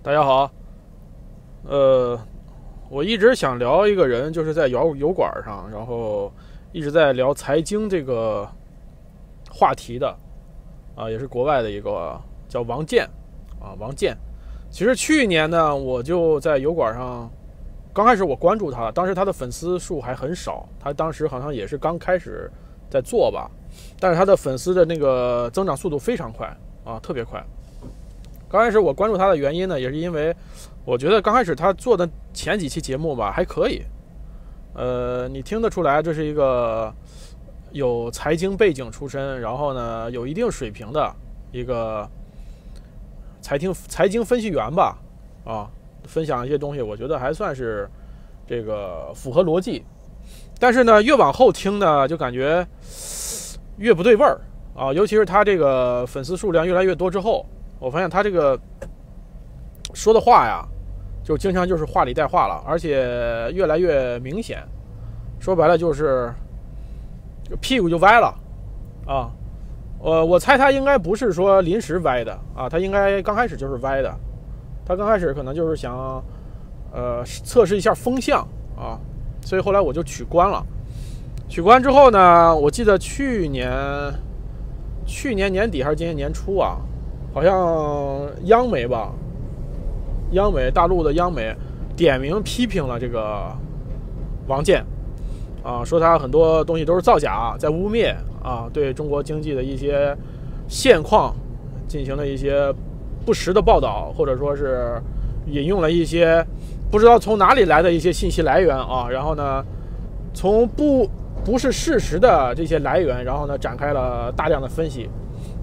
大家好，呃，我一直想聊一个人，就是在油油管上，然后一直在聊财经这个话题的，啊，也是国外的一个叫王健，啊，王健。其实去年呢，我就在油管上，刚开始我关注他，当时他的粉丝数还很少，他当时好像也是刚开始在做吧，但是他的粉丝的那个增长速度非常快啊，特别快。刚开始我关注他的原因呢，也是因为我觉得刚开始他做的前几期节目吧还可以，呃，你听得出来这是一个有财经背景出身，然后呢有一定水平的一个财经财经分析员吧，啊，分享一些东西，我觉得还算是这个符合逻辑。但是呢，越往后听呢，就感觉越不对味儿啊，尤其是他这个粉丝数量越来越多之后。我发现他这个说的话呀，就经常就是话里带话了，而且越来越明显。说白了就是屁股就歪了啊！我我猜他应该不是说临时歪的啊，他应该刚开始就是歪的。他刚开始可能就是想呃测试一下风向啊，所以后来我就取关了。取关之后呢，我记得去年去年年底还是今年年初啊。好像央媒吧，央媒大陆的央媒点名批评了这个王健，啊，说他很多东西都是造假，在污蔑啊，对中国经济的一些现况进行了一些不实的报道，或者说是引用了一些不知道从哪里来的一些信息来源啊，然后呢，从不不是事实的这些来源，然后呢，展开了大量的分析。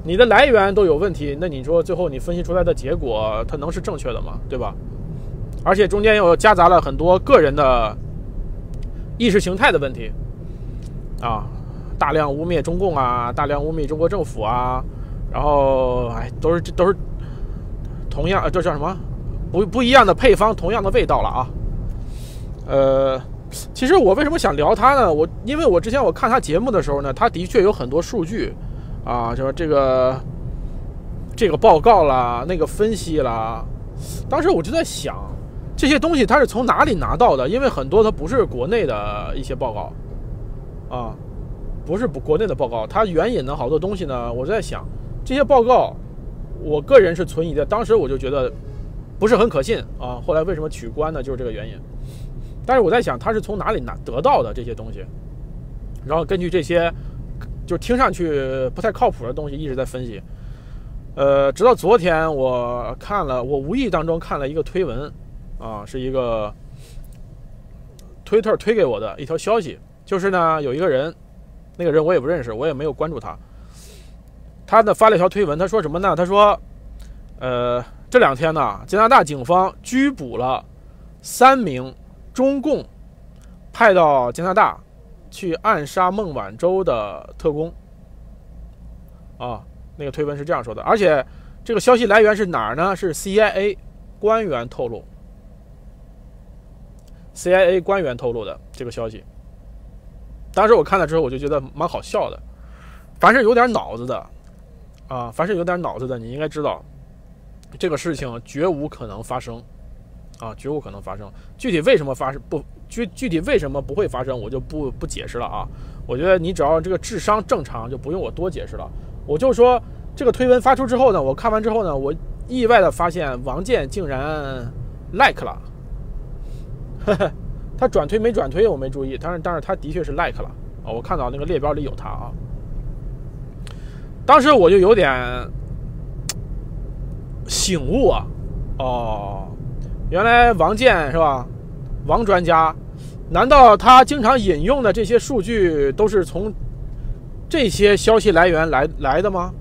你的来源都有问题，那你说最后你分析出来的结果，它能是正确的吗？对吧？而且中间又夹杂了很多个人的意识形态的问题，啊，大量污蔑中共啊，大量污蔑中国政府啊，然后哎，都是都是同样，这叫什么？不不一样的配方，同样的味道了啊。呃，其实我为什么想聊他呢？我因为我之前我看他节目的时候呢，他的确有很多数据。啊，就说这个这个报告啦，那个分析啦，当时我就在想，这些东西他是从哪里拿到的？因为很多它不是国内的一些报告，啊，不是不国内的报告，它援引的好多东西呢。我在想，这些报告，我个人是存疑的。当时我就觉得不是很可信啊。后来为什么取关呢？就是这个原因。但是我在想，他是从哪里拿得到的这些东西？然后根据这些。就听上去不太靠谱的东西一直在分析，呃，直到昨天我看了，我无意当中看了一个推文，啊，是一个推特推给我的一条消息，就是呢有一个人，那个人我也不认识，我也没有关注他，他呢发了一条推文，他说什么呢？他说，呃，这两天呢，加拿大警方拘捕了三名中共派到加拿大。去暗杀孟晚舟的特工，啊，那个推文是这样说的，而且这个消息来源是哪儿呢？是 CIA 官员透露，CIA 官员透露的这个消息。当时我看了之后，我就觉得蛮好笑的。凡是有点脑子的，啊，凡是有点脑子的，你应该知道，这个事情绝无可能发生，啊，绝无可能发生。具体为什么发生不？具具体为什么不会发生，我就不不解释了啊！我觉得你只要这个智商正常，就不用我多解释了。我就说这个推文发出之后呢，我看完之后呢，我意外的发现王健竟然 like 了，他转推没转推我没注意，但是但是他的确是 like 了啊！我看到那个列表里有他啊。当时我就有点醒悟啊，哦，原来王健是吧？王专家，难道他经常引用的这些数据都是从这些消息来源来来的吗？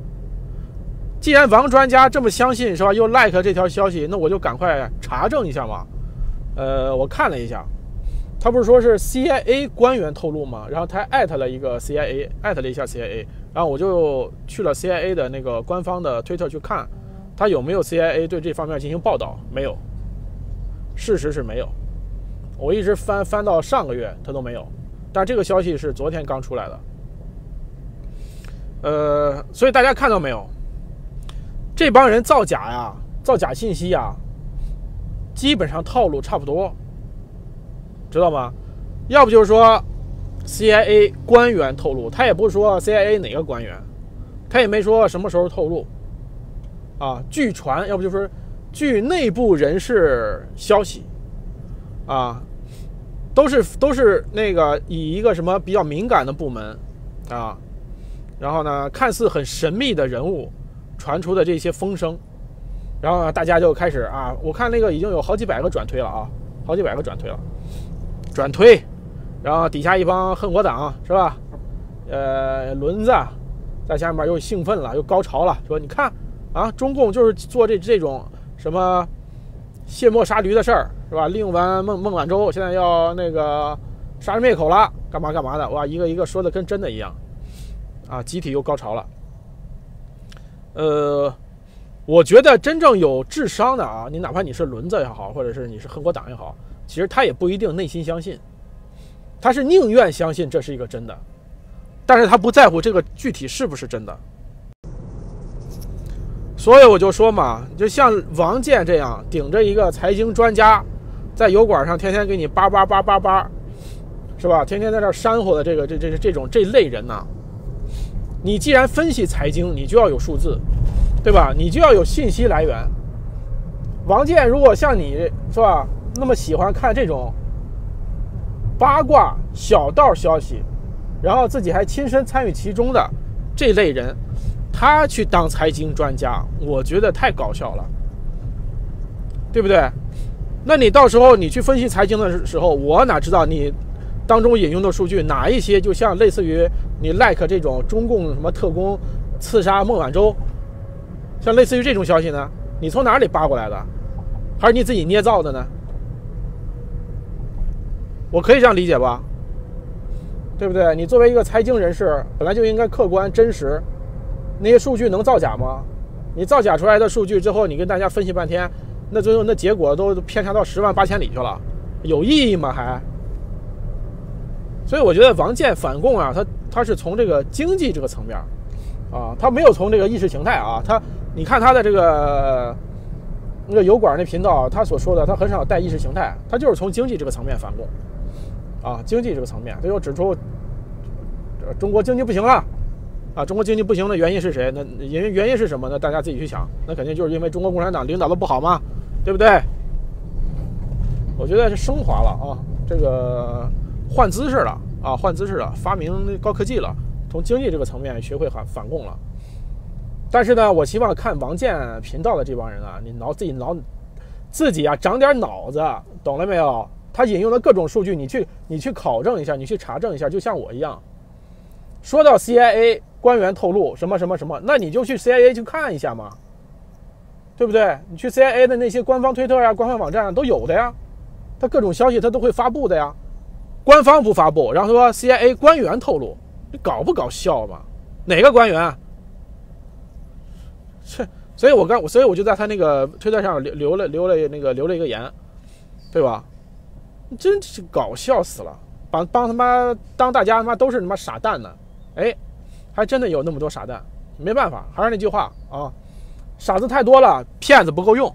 既然王专家这么相信，是吧？又 like 这条消息，那我就赶快查证一下嘛。呃，我看了一下，他不是说是 CIA 官员透露吗？然后他艾特了一个 CIA，艾特了一下 CIA，然后我就去了 CIA 的那个官方的推特去看，他有没有 CIA 对这方面进行报道？没有，事实是没有。我一直翻翻到上个月，他都没有，但这个消息是昨天刚出来的。呃，所以大家看到没有？这帮人造假呀，造假信息呀，基本上套路差不多，知道吗？要不就是说 CIA 官员透露，他也不是说 CIA 哪个官员，他也没说什么时候透露，啊，据传，要不就是据内部人士消息，啊，都是都是那个以一个什么比较敏感的部门，啊，然后呢，看似很神秘的人物传出的这些风声。然后呢，大家就开始啊，我看那个已经有好几百个转推了啊，好几百个转推了，转推，然后底下一帮恨我党是吧？呃，轮子在下面又兴奋了，又高潮了，说你看啊，中共就是做这这种什么卸磨杀驴的事儿是吧？利用完孟孟晚舟，现在要那个杀人灭口了，干嘛干嘛的？哇，一个一个说的跟真的一样，啊，集体又高潮了，呃。我觉得真正有智商的啊，你哪怕你是轮子也好，或者是你是恨国党也好，其实他也不一定内心相信，他是宁愿相信这是一个真的，但是他不在乎这个具体是不是真的。所以我就说嘛，就像王健这样顶着一个财经专家，在油管上天天给你叭叭叭叭叭，是吧？天天在这煽火的这个这这这种这类人呢，你既然分析财经，你就要有数字。对吧？你就要有信息来源。王健如果像你是吧，那么喜欢看这种八卦小道消息，然后自己还亲身参与其中的这类人，他去当财经专家，我觉得太搞笑了，对不对？那你到时候你去分析财经的时候，我哪知道你当中引用的数据哪一些就像类似于你 like 这种中共什么特工刺杀孟晚舟？像类似于这种消息呢，你从哪里扒过来的，还是你自己捏造的呢？我可以这样理解吧？对不对？你作为一个财经人士，本来就应该客观真实，那些数据能造假吗？你造假出来的数据之后，你跟大家分析半天，那最后那结果都偏差到十万八千里去了，有意义吗？还？所以我觉得王健反共啊，他他是从这个经济这个层面，啊，他没有从这个意识形态啊，他。你看他的这个那个油管那频道，他所说的他很少带意识形态，他就是从经济这个层面反共，啊，经济这个层面，他又指出中国经济不行了，啊，中国经济不行的原因是谁？那因原因是什么呢？大家自己去想，那肯定就是因为中国共产党领导的不好嘛，对不对？我觉得是升华了啊，这个换姿势了啊，换姿势了，发明高科技了，从经济这个层面学会反反共了。但是呢，我希望看王健频道的这帮人啊，你脑自己脑自己啊长点脑子，懂了没有？他引用的各种数据，你去你去考证一下，你去查证一下，就像我一样。说到 CIA 官员透露什么什么什么，那你就去 CIA 去看一下嘛，对不对？你去 CIA 的那些官方推特呀、官方网站上都有的呀，他各种消息他都会发布的呀。官方不发布，然后说 CIA 官员透露，你搞不搞笑嘛？哪个官员？切，所以我刚，所以我就在他那个推特上留留了留了那个留了一个言，对吧？真是搞笑死了，帮帮他妈当大家他妈都是他妈傻蛋呢，哎，还真的有那么多傻蛋，没办法，还是那句话啊，傻子太多了，骗子不够用。